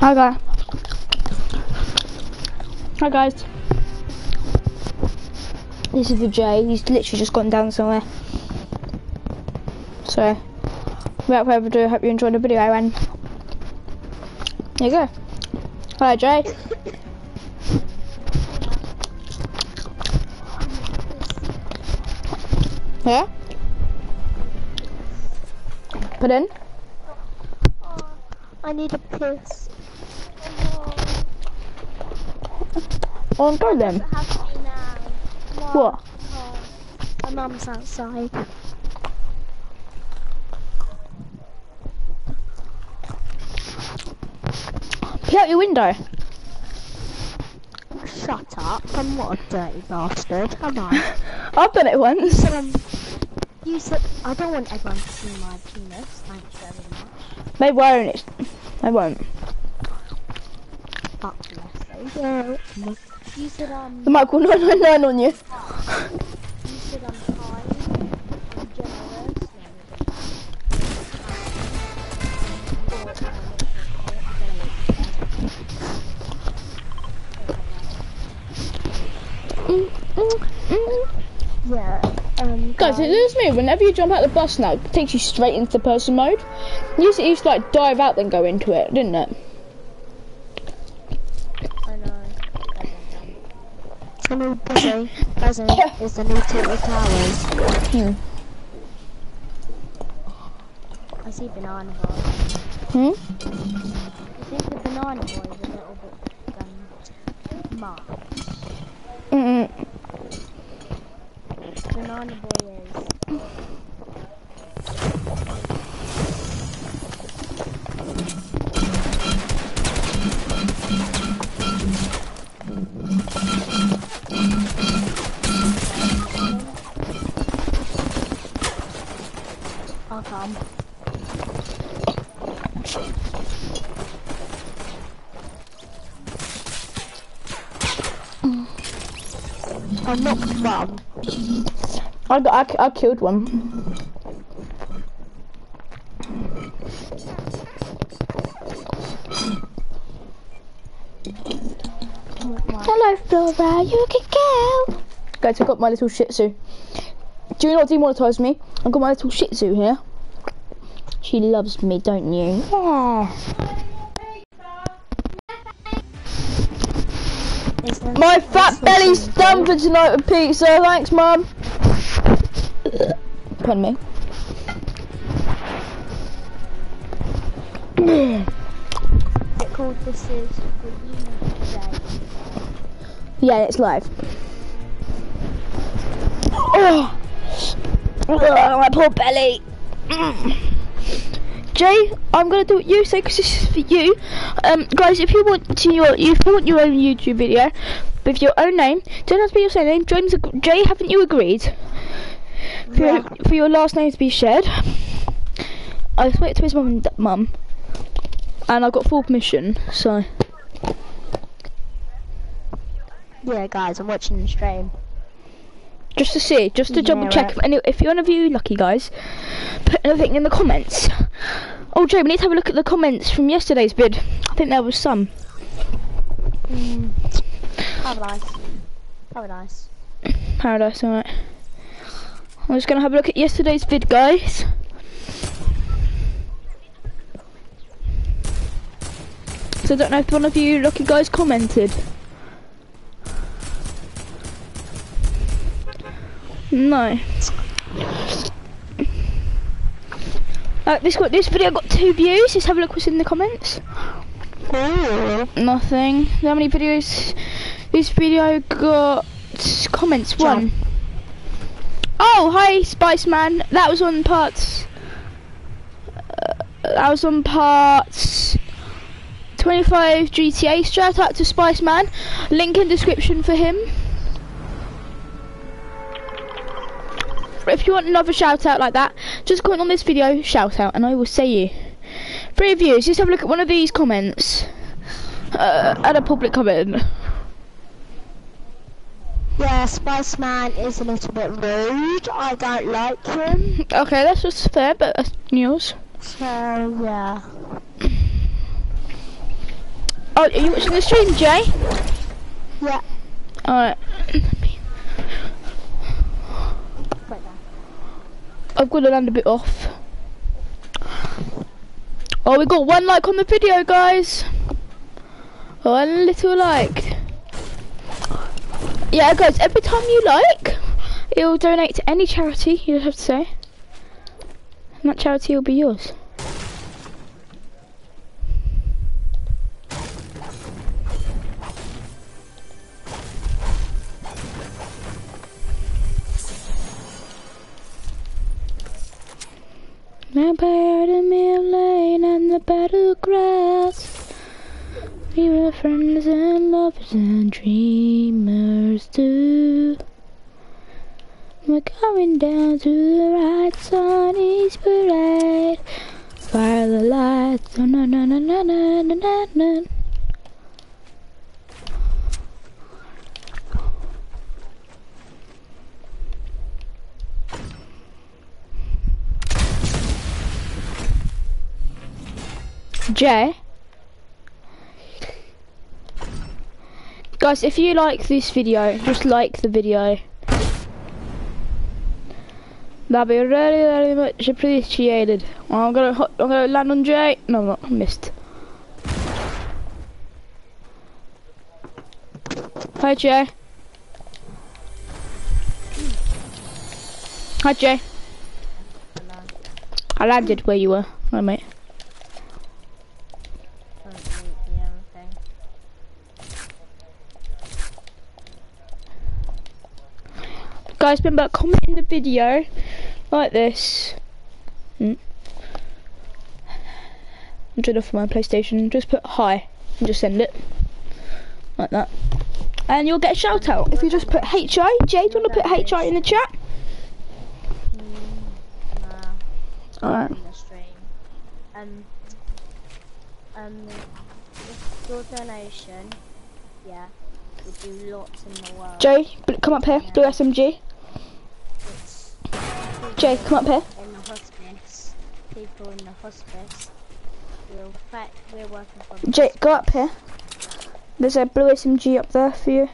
Hi guys. Hi guys. This is the J. He's literally just gone down somewhere. So, without further ado, I hope you enjoyed the video and there you go. Hello Jay. Yeah? Put in? I need a piss. Oh, go then. Have to. What? My mum's outside. Put out your window. Shut up. I'm not a dirty bastard, am I? I've done it once. um, you said I don't want everyone to see my penis. Thanks very much. They won't. It's, they won't. Fuck yes, they will. The mic will 999 on you. kind and generous. Yeah. Guys, it is me. Whenever you jump out the bus now, it takes you straight into the person mode. You used to like dive out then go into it, didn't it? I know. Hello, Busy. Pleasant is the new Tilted Towers. Hmm. I see Banana Boy. Hmm? I think the Banana Boy is a little bit um, much. Mm-mm. Banana Boy is. I'll come. Mm. I knocked one. I got. I, I killed one. Hello, Flora. You can go. Guys, I got my little Shih Tzu. Do you not demonetize me? I've got my little Shih Tzu here. She loves me, don't you? Yeah. My fat belly's done for tonight with pizza. Thanks, Mum. Pardon me. Yeah, it's live. Oh, oh my poor belly. Mm. Jay, I'm gonna do what you say because this is for you. Um, guys, if you want to your, if you want your own YouTube video with your own name, don't have to be your surname. James, Jay, haven't you agreed for, Yeah. your, for your last name to be shared? I spoke to his mum and mum, and I got full permission. So. Yeah, guys, I'm watching the stream. Just to see, just to Yeah, double check. right. If, any, if you're one of you lucky guys, put anything in the comments. Oh, Joe, we need to have a look at the comments from yesterday's vid. I think there was some. Mm. Paradise. Paradise. Paradise, alright. I'm just gonna have a look at yesterday's vid, guys. So I don't know if one of you lucky guys commented. No. Uh, this got this video got two views. Let's have a look what's in the comments. Nothing. How many videos? This video got comments one. Oh, hi, Spice Man. That was on parts. Uh, that was on parts 25 GTA. Shout out to Spice Man. Link in description for him. If you want another shout out like that, just comment on this video, shout out, and I will say you. Three views. Just have a look at one of these comments. Uh, at a public comment. Yeah, Spice Man is a little bit rude. I don't like him. Okay, that's just fair, but that's news. So, yeah. Oh, are you watching the stream, Jay? Yeah. Alright. Right there. I've got to land a bit off. Oh, we got one like on the video, guys. Oh, one little like. Yeah, guys, every time you like, it will donate to any charity, you have to say. And that charity will be yours. And and dreamers too. We're going down to the right Sonny's parade. Fire the lights, na na na na na na na na. Jay. Guys, if you like this video, just like the video. That'd be really, really much appreciated. I'm gonna, I'm gonna land on Jay. No, I'm not. I missed. Hi, Jay. Hi, Jay. I landed where you were. Hi, mate. Don't delete the everything. Guys, remember, comment in the video like this. Hmm. I'm turned off my PlayStation. Just put hi and just send it like that, and you'll get a shout out if you just put HI. Jay, do you want to put HI in the chat? Mm, nah. Alright. Um, um, your donation, yeah, would do lots in the world. Jay, come up here. Do SMG. Jay, come up here. in the hospice, people in the hospice. We're, fa- we're working Jay, go up here. There's a blue SMG up there for you.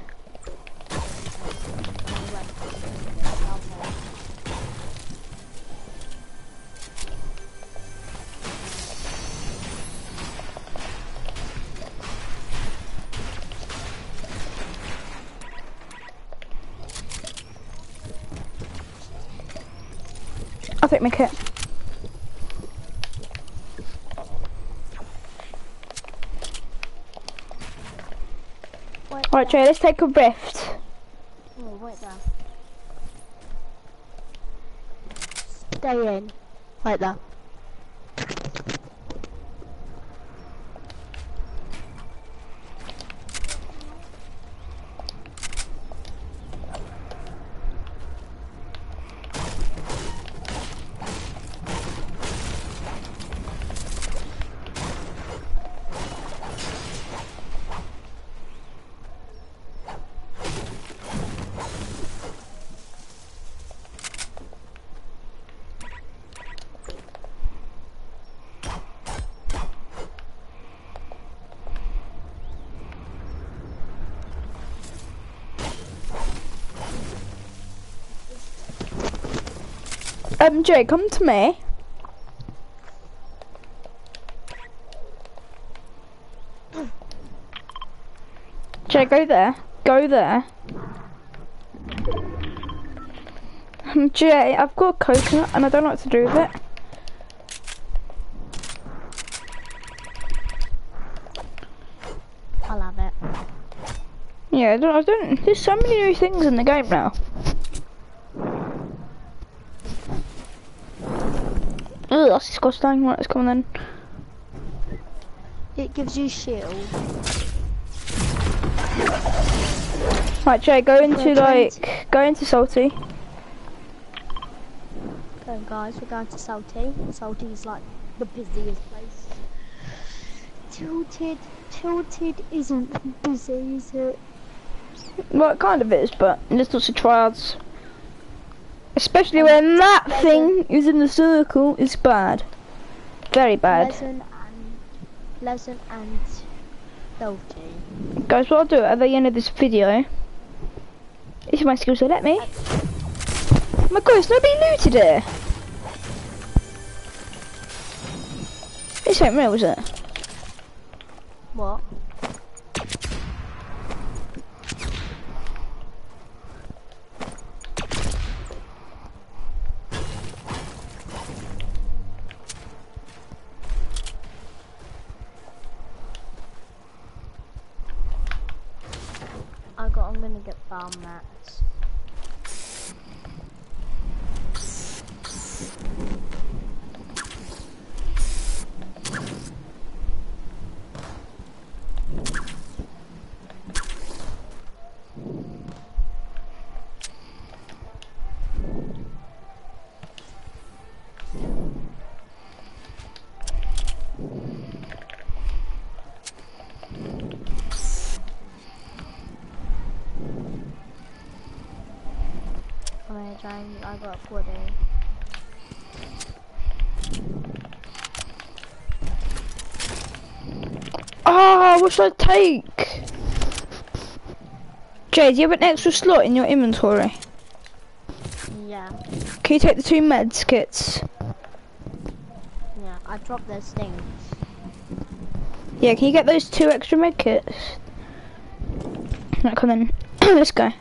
My kit. Alright, there. Jay, let's take a rift. Oh, wait there. Stay in. Like that. Jay, come to me. Jay, go there. Go there. Jay, I've got a coconut and I don't know what to do with it. I love it. Yeah, I don't, I don't, there's so many new things in the game now. That's disgusting. Right, let's come on then. It gives you shield. Right, Jay, go into We're like, go into salty. So guys, we're going to Salty. Salty is like the busiest place. Tilted, Tilted isn't busy, is it? Well, it kind of is, but there's lots of triads. Especially when that thing is in the circle, it's bad. Very bad. Pleasant and Pleasant and stealthy. Guys, what I'll do at the end of this video, if my skills will let me. my god, it's nobody looted it. This ain't real, is it? What? I'm gonna try and I got pudding. Ah, what should I take? Jay, do you have an extra slot in your inventory? Yeah, Can you take the two meds kits? yeah. I dropped those things. Yeah, can you get those two extra med kits? Right, come in. Let's go.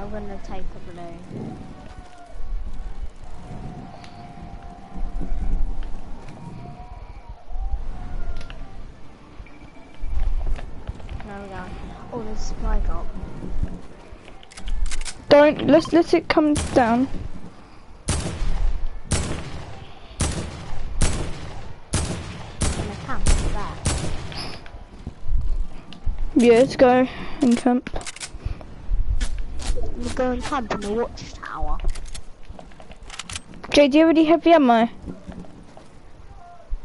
I'm gonna take a blue. There we go. Oh, there's a supply drop. Don't let's let it come down. And a camp there. Yeah, let's go and camp. We're going camp in the watchtower. Jay, do you already have the ammo?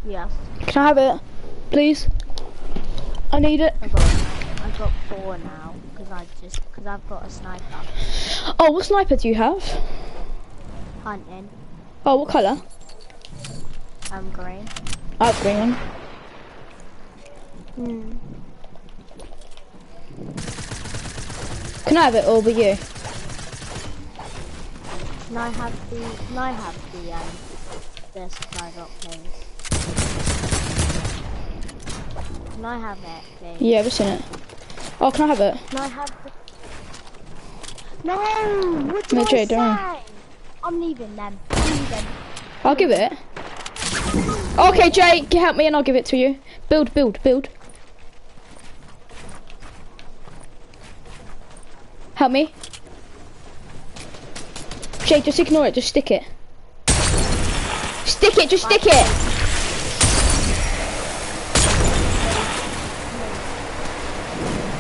Yes, Can I have it? Please? I need it. I got I got four now because I just because I've got a sniper Oh, what sniper do you have? hunting. Oh, what colour? I'm green. I have green one. Hmm. Can I have it all but you? Can I have the can I have the um the supply drop please? Can I have it, please? Yeah, I've seen it. Oh, can I have it? Can I have the No what did No, I Jay, say? don't. I'm leaving them. I'm leaving. I'll give it. Okay, Jay, can help me and I'll give it to you. Build, build, build. Help me. Jay, just ignore it, just stick it. Stick it, just stick it!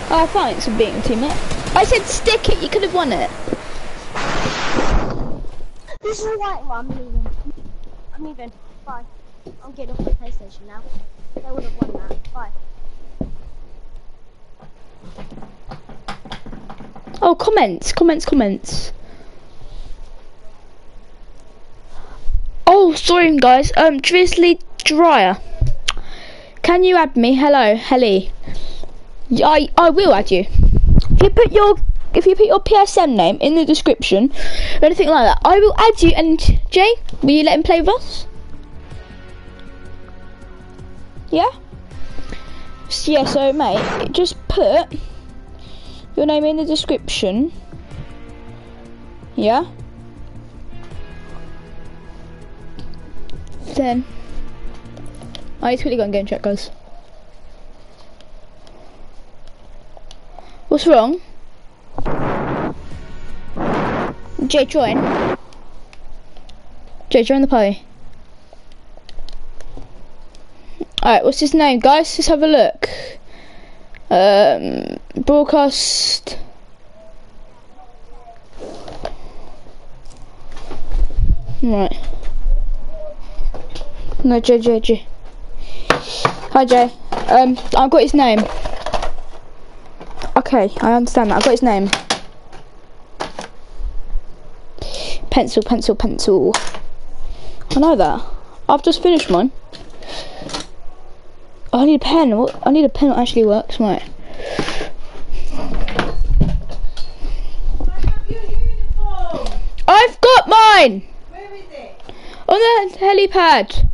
Oh, thanks for being a teammate. I said stick it, you could have won it. This is the right one, I'm leaving. I'm leaving. Bye. I'm getting off the PlayStation now. They would have won that. Bye. Oh, comments, comments, comments. Oh, sorry guys. Um, Drizzly Dryer. Can you add me? Hello, Helly. I I will add you. If you put your if you put your PSN name in the description or anything like that, I will add you. And Jay, will you let him play with us? Yeah. Yeah. So, mate, just put your name in the description. Yeah. Then I need quickly go and game check, guys. What's wrong? Jay, join. Jay, join the party. Alright, what's his name, guys? Let's have a look. Um, broadcast. Right. No, Jay, Jay, Jay. Hi, Jay. Um, I've got his name. Okay, I understand that. I've got his name. Pencil, pencil, pencil. I know that. I've just finished mine. I need a pen. What- I need a pen that actually works, right? Have your uniform. I've got mine Where is it? on the helipad.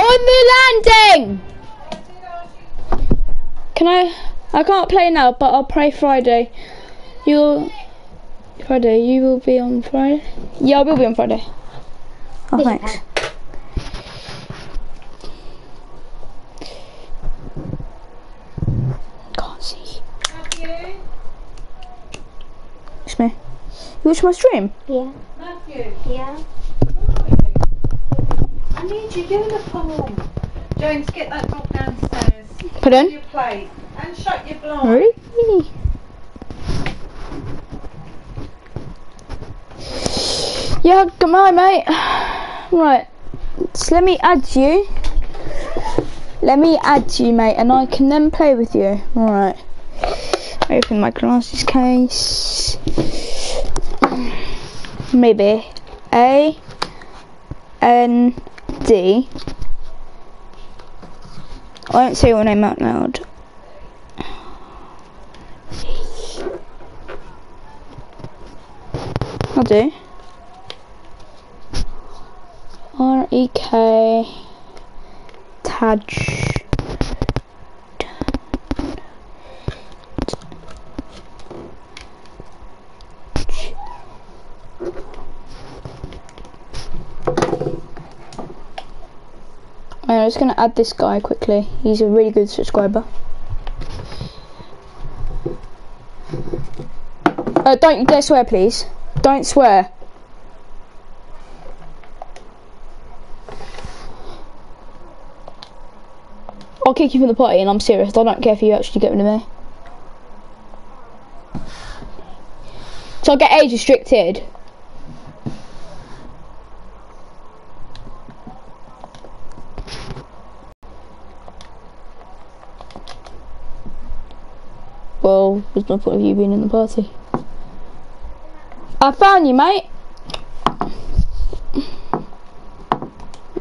What? On the landing. I did ask you. Can I? I can't play now, but I'll play Friday. You'll Friday. You will be on Friday. Yeah, I will be on Friday. Oh, thanks. Can't see. Matthew. It's me. You watch my stream? Yeah. Matthew. Yeah. I need your uniform. James, get that dog downstairs. Pardon? Your plate. And shut your blind. Really? Yeah, come on, mate. Right. So let me add you. Let me add you, mate, and I can then play with you. Alright. Open my glasses case. Maybe. A. N. I won't say name out loud. I'll do. R E K Taj. I'm just gonna add this guy quickly. He's a really good subscriber. Uh, don't you dare swear, please. Don't swear. I'll kick you from the party, and I'm serious. I don't care if you actually get rid of me. So I'll get age restricted. Point of you being in the party? I found you, mate.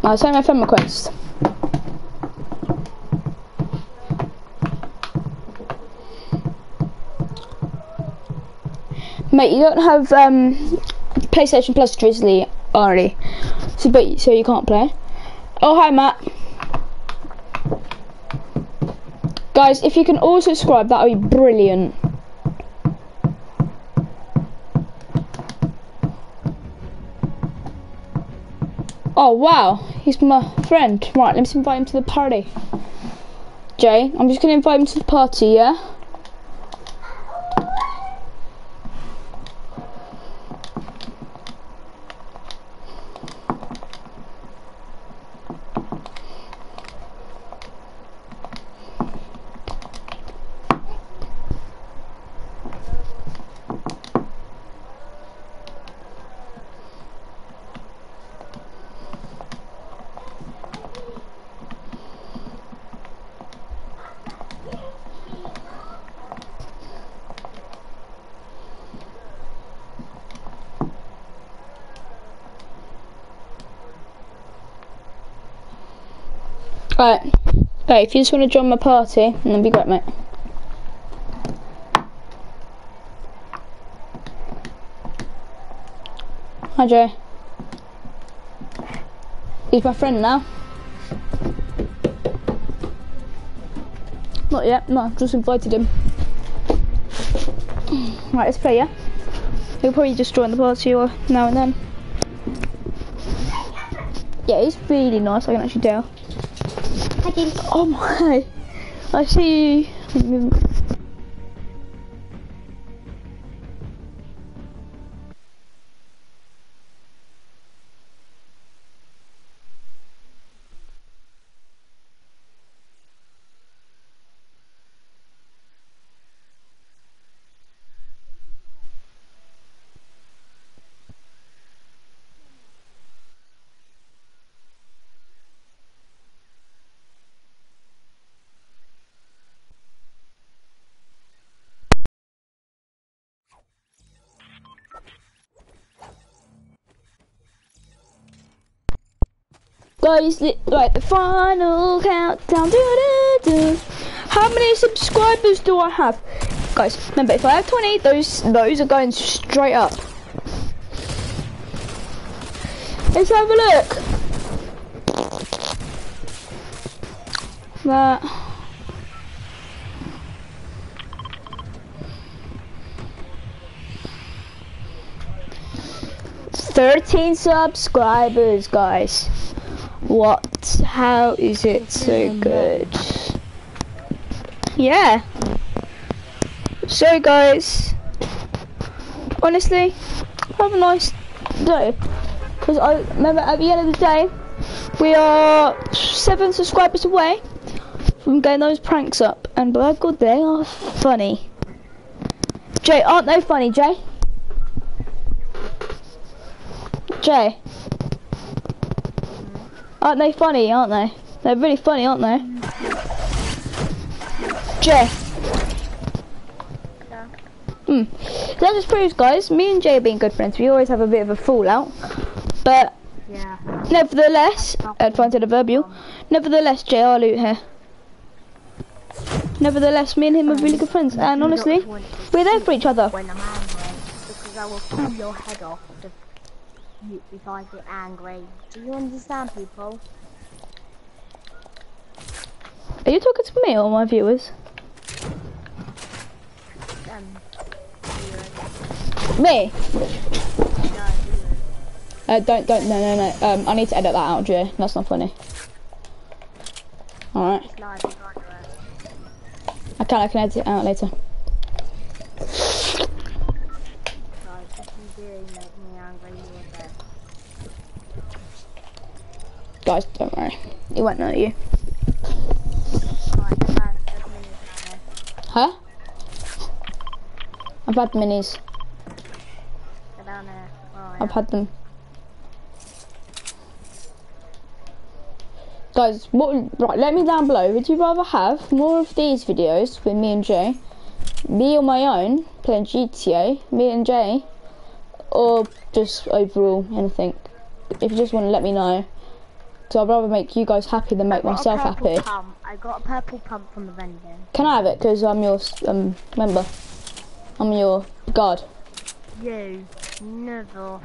I sent my friend request. Mate, you don't have um, PlayStation Plus Drizzly already, so but so you can't play. Oh hi, Matt. Guys, if you can all subscribe, that would be brilliant. Oh wow, he's my friend. Right, let's invite him to the party. Jay, I'm just gonna invite him to the party, yeah? Right. Right, if you just want to join my party, then that'd be great, mate. Hi, Joe. He's my friend now. Not yet, no, I've just invited him. Right, let's play, yeah? He'll probably just join the party or now and then. Yeah, he's really nice, I can actually tell. Oh my! I see you. Guys, li- right, the final countdown. Doo-doo-doo. How many subscribers do I have? Guys, remember, if I have 20, those those are going straight up. Let's have a look. That. Thirteen subscribers, guys. What? How is it so good? Yeah. So, guys, honestly, have a nice day. Because I remember at the end of the day, we are seven subscribers away from getting those pranks up. And by God, they are funny. Jay, aren't they funny, Jay? Jay. Aren't they funny, aren't they? They're really funny, aren't they? Jay. Yeah. Hmm. That just proves, guys, me and Jay are being good friends. We always have a bit of a fallout. But Yeah. nevertheless, advantage adverbial. Nevertheless, Jay, I'll loot here. Nevertheless, me and him are really good friends. And honestly, we're there for each other. When because I will pull your head off if, if I get angry. Do you understand, people? Are you talking to me or my viewers? Um, Me? no, Uh, don't, don't, no, no, no. Um, I need to edit that out, Jay. That's not funny. Alright. it's live, you can't do it. I can, I can edit it out later. Guys, if you do make me angry, you are dead. Guys, don't worry. He won't know you. Huh? I've had minis. I've had them. Guys, what? Right, let me down below. Would you rather have more of these videos with me and Jay, me on my own playing GTA, me and Jay, or just overall anything? If you just want to let me know, so I'd rather make you guys happy than make I got a myself happy. Pump. I got a purple pump from the vending. Can I have it? Because I'm your um member. I'm your guard. You never,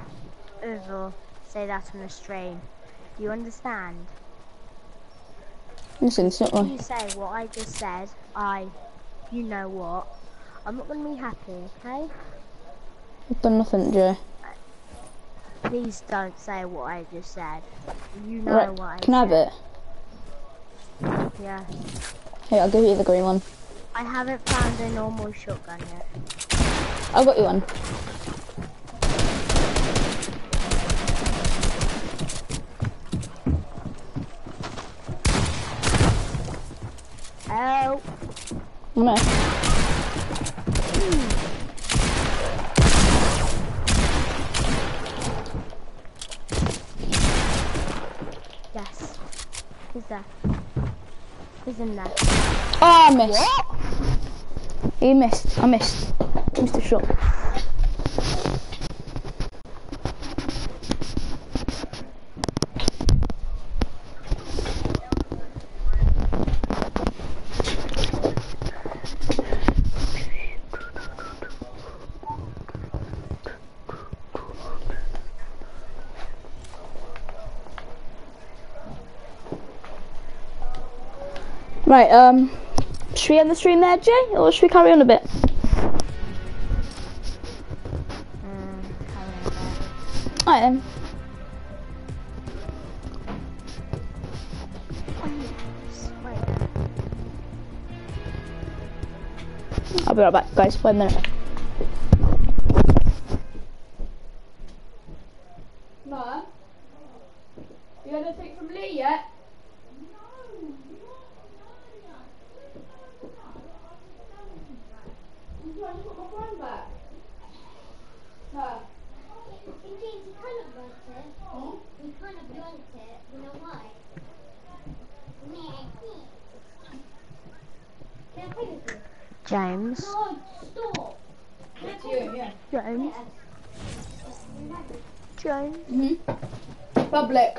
ever say that on a stream. Do you understand? Listen, it's not right. you say what I just said, I, you know what, I'm not going to be happy, okay? I've done nothing, Jay. Please don't say what I just said. You know Right, what I can I have said. it? Yeah. Hey, I'll give you the green one. I haven't found a normal shotgun yet. I got you one. Oh, No. yes. Who's there? Who's in there? Oh, I missed. He missed. I missed. Missed a shot. Right, um, should we end the stream there, Jay, or should we carry on a bit? Mm. Alright then. I'll be right back, guys. One minute. No. You had anything from Lee yet? James, you kind of burnt it. You kind of burnt it. You know why? Can I play with you? James. No, stop. It's you, yeah. James. James. Mm-hmm. Public.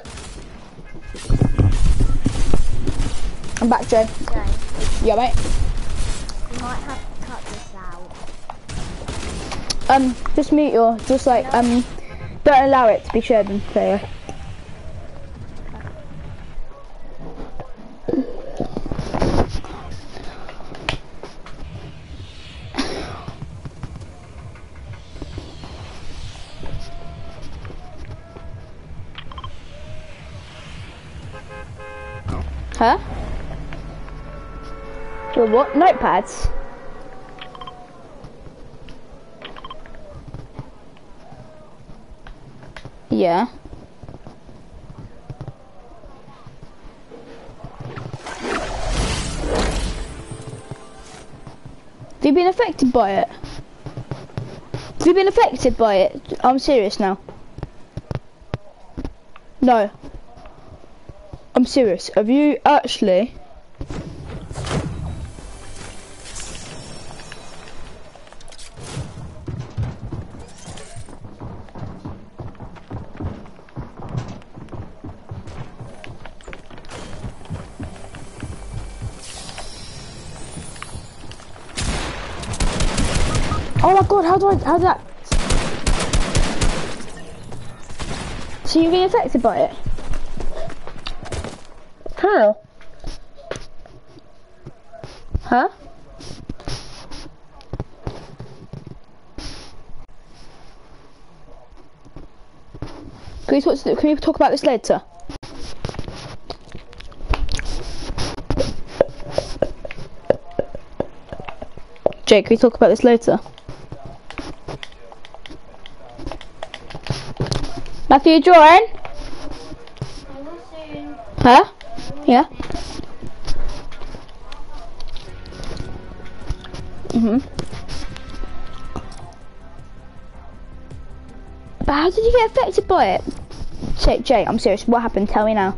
I'm back, Joe. Jay, Yeah, mate. you might have to cut this out. Um, just mute your, just like, um, don't allow it to be shared in player. Huh? What? Notepads? Yeah. Have you been affected by it? Have you been affected by it? I'm serious now. No. I'm serious. Have you actually? How do I, how do that? So you've been affected by it? How? Huh? Can we talk, can we talk about this later? Jake, can we talk about this later? Matthew, you join? I will soon. Huh? Yeah? Mhm. But how did you get affected by it? Jay, Jay, I'm serious. What happened? Tell me now.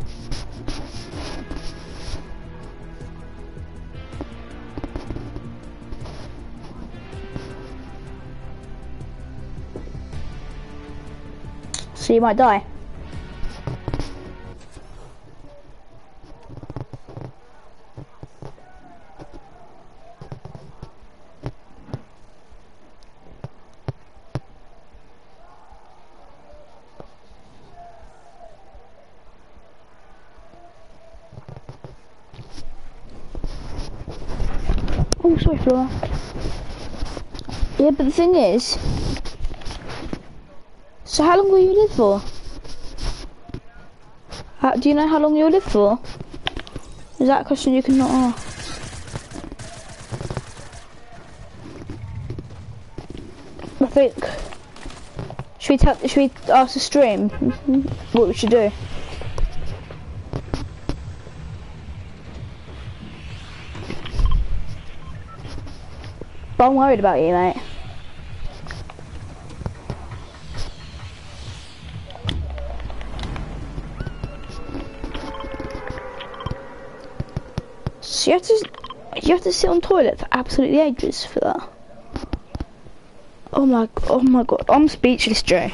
So you might die. Oh, sorry, Flora. Yeah, but the thing is, so how long will you live for? How, do you know how long you'll live for? Is that a question you cannot ask? I think. Should we tell? Should we ask the stream what we should do? But I'm worried about you, mate. Have to, you have to sit on toilet for absolutely ages for that. Oh my, oh my god, I'm speechless, Joe.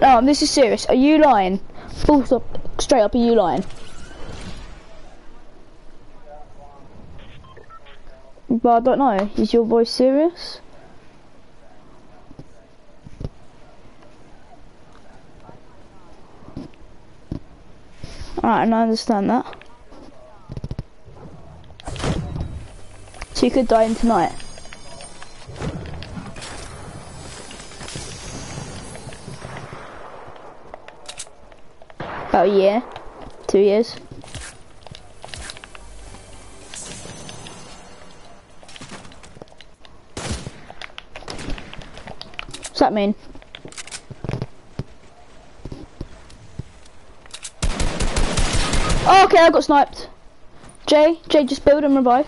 No, this is serious. Are you lying? Full stop, straight up, are you lying? But I don't know. Is your voice serious? Alright, and I understand that. You could die in tonight. About a year, two years. What's that mean? Oh, okay, I got sniped. Jay, Jay, just build and revive.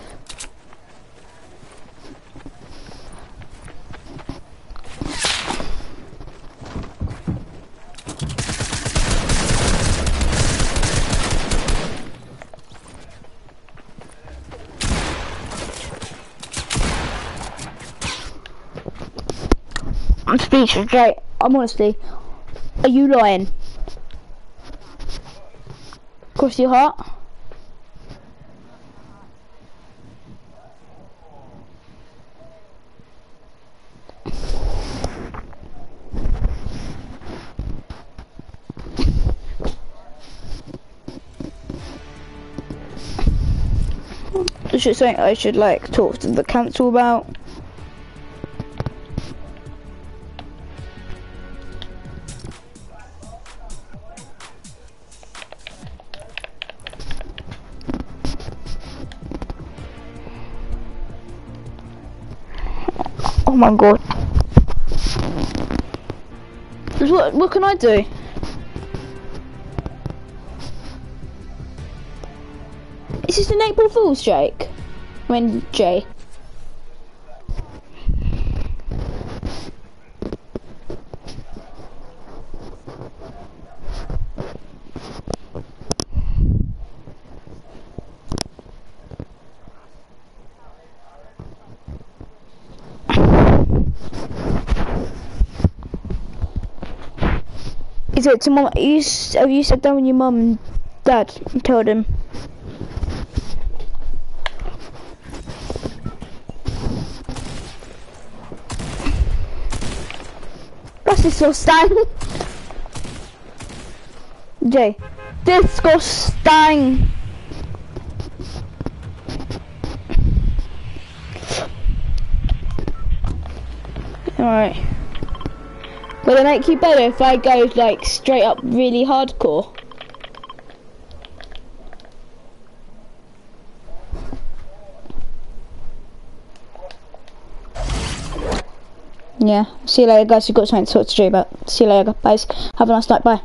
I'm speechless, Jay. I'm honestly. Are you lying? Cross your heart. Is it something I should like talk to the council about? My god. What, what can I do? Is this an April Fool's joke? When Jay? Is it to mom? You, have you sat down with your mum and dad and told them? What's disgusting? Jay, disgusting. Alright. Will it make you better if I go like straight up really hardcore? Yeah. See you later guys, we've got something to talk to you about. See you later guys. Have a nice night, bye.